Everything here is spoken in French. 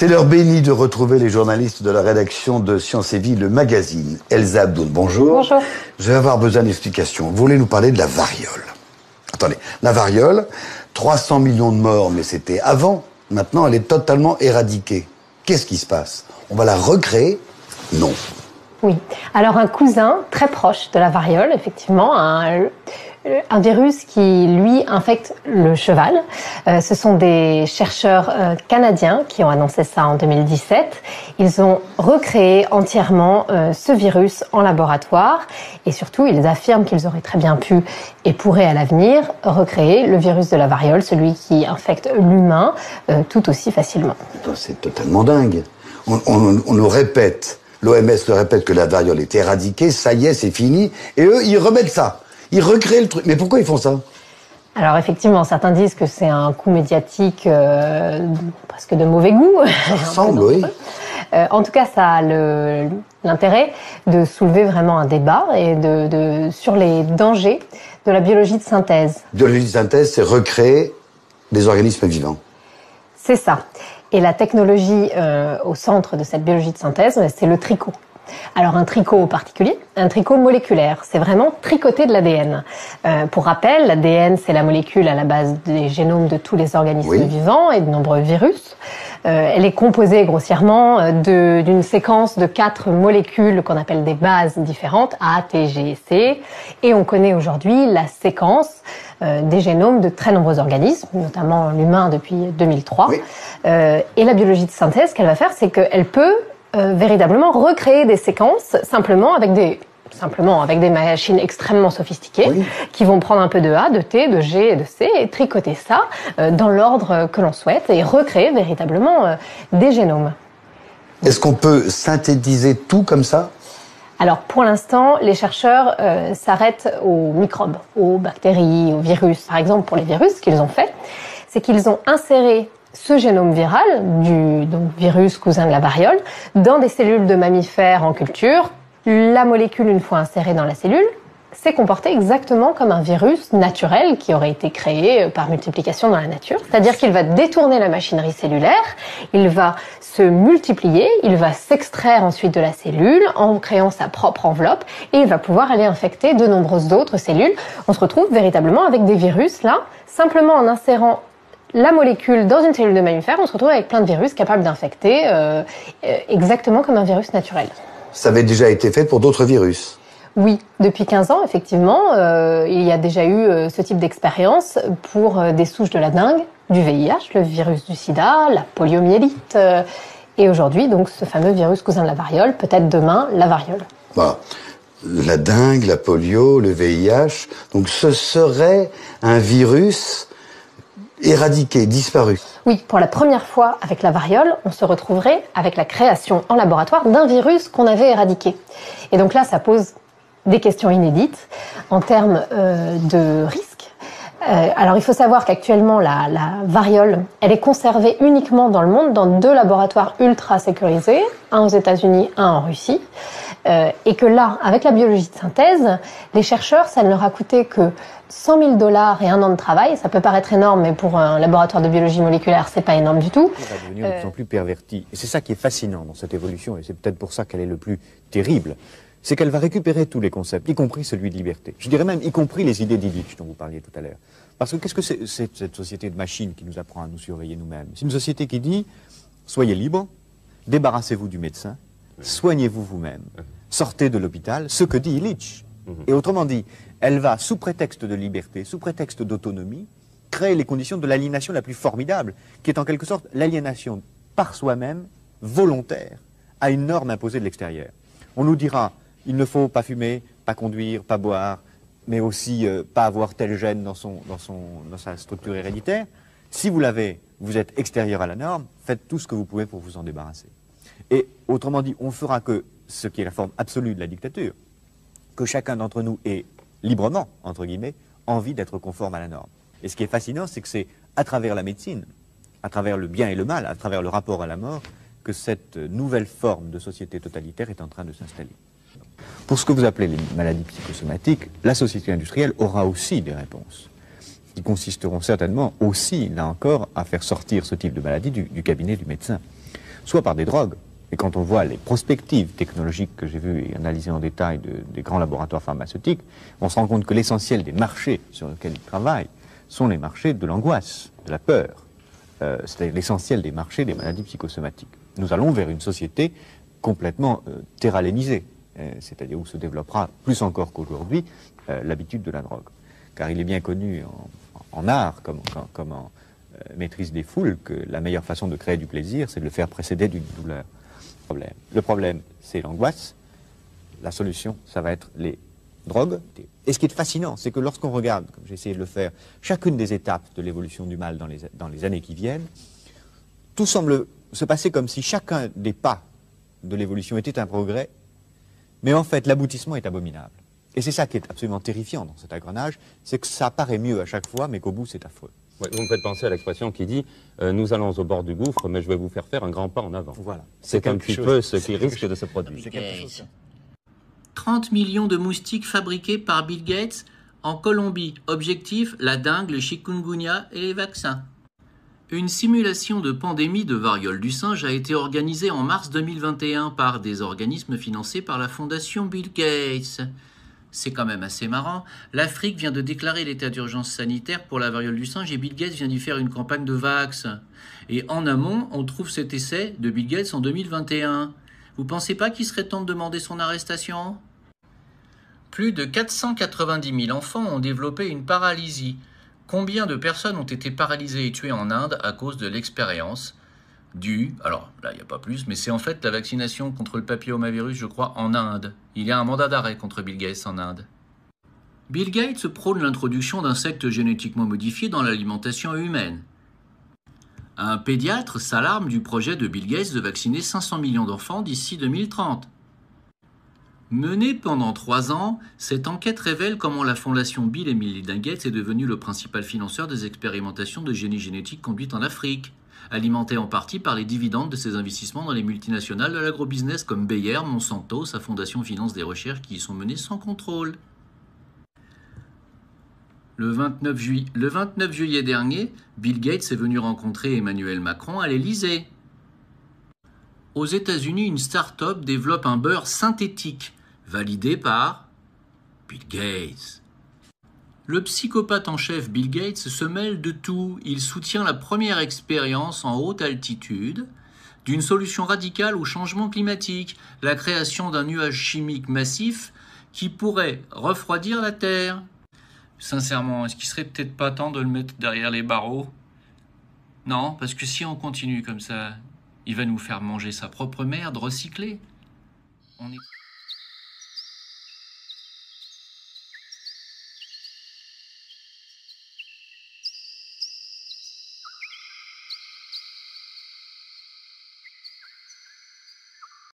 C'est l'heure bénie de retrouver les journalistes de la rédaction de Sciences et Vie, le magazine. Elsa Abdoul, bonjour. Bonjour. Je vais avoir besoin d'explications. Vous voulez nous parler de la variole Attendez, la variole, 300 millions de morts, mais c'était avant. Maintenant, elle est totalement éradiquée. Qu'est-ce qui se passe? On va la recréer? Non. Oui. Alors un cousin très proche de la variole, effectivement, un, un virus qui, lui, infecte le cheval. Euh, ce sont des chercheurs euh, canadiens qui ont annoncé ça en 2017. Ils ont recréé entièrement euh, ce virus en laboratoire et surtout, ils affirment qu'ils auraient très bien pu et pourraient à l'avenir recréer le virus de la variole, celui qui infecte l'humain, tout aussi facilement. C'est totalement dingue. On, on, nous répète L'OMS le répète que la variole est éradiquée, ça y est, c'est fini. Et eux, ils remettent ça. Ils recréent le truc. Mais pourquoi ils font ça? Alors effectivement, certains disent que c'est un coup médiatique euh, presque de mauvais goût. Ça ressemble, oui. Euh, en tout cas, ça a l'intérêt de soulever vraiment un débat et de, de, sur les dangers de la biologie de synthèse. Biologie de synthèse, c'est recréer des organismes vivants. C'est ça. Et la technologie euh, au centre de cette biologie de synthèse, c'est le tricot. Alors un tricot particulier, un tricot moléculaire, c'est vraiment tricoter de l'ADN. Euh, pour rappel, l'ADN c'est la molécule à la base des génomes de tous les organismes vivants et de nombreux virus. Euh, elle est composée grossièrement euh, d'une séquence de quatre molécules qu'on appelle des bases différentes, A, T, G et C. Et on connaît aujourd'hui la séquence euh, des génomes de très nombreux organismes, notamment l'humain depuis 2003. Euh, et la biologie de synthèse, qu'elle va faire, c'est qu'elle peut euh, véritablement recréer des séquences simplement avec des simplement avec des machines extrêmement sophistiquées qui vont prendre un peu de A, de T, de G et de C et tricoter ça euh, dans l'ordre que l'on souhaite et recréer véritablement euh, des génomes. Est-ce qu'on peut synthétiser tout comme ça? Alors pour l'instant, les chercheurs s'arrêtent aux microbes, aux bactéries, aux virus. Par exemple, pour les virus, ce qu'ils ont fait, c'est qu'ils ont inséré ce génome viral du donc, virus cousin de la variole dans des cellules de mammifères en culture. La molécule, une fois insérée dans la cellule, s'est comportée exactement comme un virus naturel qui aurait été créé par multiplication dans la nature. C'est-à-dire qu'il va détourner la machinerie cellulaire, il va se multiplier, il va s'extraire ensuite de la cellule en créant sa propre enveloppe et il va pouvoir aller infecter de nombreuses autres cellules. On se retrouve véritablement avec des virus là, simplement en insérant la molécule dans une cellule de mammifère, on se retrouve avec plein de virus capables d'infecter euh, euh, exactement comme un virus naturel. Ça avait déjà été fait pour d'autres virus oui, depuis 15 ans, effectivement, euh, il y a déjà eu ce type d'expérience pour des souches de la dengue, du VIH, le virus du sida, la poliomyélite, et aujourd'hui, donc, ce fameux virus cousin de la variole, peut-être demain, la variole. Bah, la dengue, la polio, le VIH, donc ce serait un virus éradiqué, disparu. Oui, pour la première fois avec la variole, on se retrouverait avec la création en laboratoire d'un virus qu'on avait éradiqué. Et donc là, ça pose des questions inédites en termes euh, de risque. Euh, alors il faut savoir qu'actuellement la, la, variole, elle est conservée uniquement dans le monde dans deux laboratoires ultra sécurisés, un aux États-Unis, un en Russie. Euh, et que là, avec la biologie de synthèse, les chercheurs, ça ne leur a coûté que 100 000 dollars et un an de travail. Ça peut paraître énorme, mais pour un laboratoire de biologie moléculaire, c'est pas énorme du tout. Elle va devenir de plus en plus pervertie. Et c'est ça qui est fascinant dans cette évolution, et c'est peut-être pour ça qu'elle est le plus terrible. C'est qu'elle va récupérer tous les concepts, y compris celui de liberté. Je dirais même y compris les idées d'Illich dont vous parliez tout à l'heure. Parce que qu'est-ce que c'est cette société de machines qui nous apprend à nous surveiller nous-mêmes? C'est une société qui dit soyez libre, débarrassez-vous du médecin, soignez-vous vous-même, sortez de l'hôpital, ce que dit Illich. Et autrement dit, elle va, sous prétexte de liberté, sous prétexte d'autonomie, créer les conditions de l'aliénation la plus formidable, qui est en quelque sorte l'aliénation par soi-même, volontaire, à une norme imposée de l'extérieur. On nous dira, il ne faut pas fumer, pas conduire, pas boire, mais aussi euh, pas avoir tel gène dans, dans sa structure héréditaire. Si vous l'avez, vous êtes extérieur à la norme, faites tout ce que vous pouvez pour vous en débarrasser. Et autrement dit, on fera que ce qui est la forme absolue de la dictature, que chacun d'entre nous ait librement, entre guillemets, envie d'être conforme à la norme. Et ce qui est fascinant, c'est que c'est à travers la médecine, à travers le bien et le mal, à travers le rapport à la mort, que cette nouvelle forme de société totalitaire est en train de s'installer. Pour ce que vous appelez les maladies psychosomatiques, la société industrielle aura aussi des réponses, qui consisteront certainement aussi, là encore, à faire sortir ce type de maladie du, cabinet du médecin. Soit par des drogues. Et quand on voit les prospectives technologiques que j'ai vues et analysées en détail des grands laboratoires pharmaceutiques, on se rend compte que l'essentiel des marchés sur lesquels ils travaillent sont les marchés de l'angoisse, de la peur. Euh, c'est l'essentiel des marchés des maladies psychosomatiques. Nous allons vers une société complètement euh, terralénisée, euh, c'est-à-dire où se développera plus encore qu'aujourd'hui euh, l'habitude de la drogue. Car il est bien connu en, art, comme, comme en maîtrise des foules, que la meilleure façon de créer du plaisir, c'est de le faire précéder d'une douleur. Le problème, c'est l'angoisse. La solution, ça va être les drogues. Et ce qui est fascinant, c'est que lorsqu'on regarde, comme j'ai essayé de le faire, chacune des étapes de l'évolution du mal dans les, années qui viennent, tout semble se passer comme si chacun des pas de l'évolution était un progrès, mais en fait l'aboutissement est abominable. Et c'est ça qui est absolument terrifiant dans cet engrenage, c'est que ça paraît mieux à chaque fois, mais qu'au bout c'est affreux. Vous me faites penser à l'expression qui dit euh, Nous allons au bord du gouffre, mais je vais vous faire faire un grand pas en avant. Voilà. C'est un petit peu ce qui risque de se produire. 30 millions de moustiques fabriqués par Bill Gates en Colombie. Objectif la dingue, le chikungunya et les vaccins. Une simulation de pandémie de variole du singe a été organisée en mars 2021 par des organismes financés par la fondation Bill Gates. C'est quand même assez marrant. L'Afrique vient de déclarer l'état d'urgence sanitaire pour la variole du singe et Bill Gates vient d'y faire une campagne de vax. Et en amont, on trouve cet essai de Bill Gates en 2021. Vous pensez pas qu'il serait temps de demander son arrestation? Plus de 490 000 enfants ont développé une paralysie. Combien de personnes ont été paralysées et tuées en Inde à cause de l'expérience? Due, alors là il n'y a pas plus, mais c'est en fait la vaccination contre le papillomavirus, je crois, en Inde. Il y a un mandat d'arrêt contre Bill Gates en Inde. Bill Gates prône l'introduction d'insectes génétiquement modifiés dans l'alimentation humaine. Un pédiatre s'alarme du projet de Bill Gates de vacciner 500 millions d'enfants d'ici 2030. Menée pendant trois ans, cette enquête révèle comment la fondation Bill et Melinda Gates est devenue le principal financeur des expérimentations de génie génétique conduites en Afrique, alimentée en partie par les dividendes de ses investissements dans les multinationales de l'agrobusiness comme Bayer, Monsanto, sa fondation finance des recherches qui y sont menées sans contrôle. Le 29, le 29 juillet dernier, Bill Gates est venu rencontrer Emmanuel Macron à l'Élysée. Aux États-Unis, une start-up développe un beurre synthétique validé par Bill Gates. Le psychopathe en chef Bill Gates se mêle de tout. Il soutient la première expérience en haute altitude d'une solution radicale au changement climatique, la création d'un nuage chimique massif qui pourrait refroidir la Terre. Sincèrement, est-ce qu'il serait peut-être pas temps de le mettre derrière les barreaux? Non, parce que si on continue comme ça, il va nous faire manger sa propre merde recyclée. On est...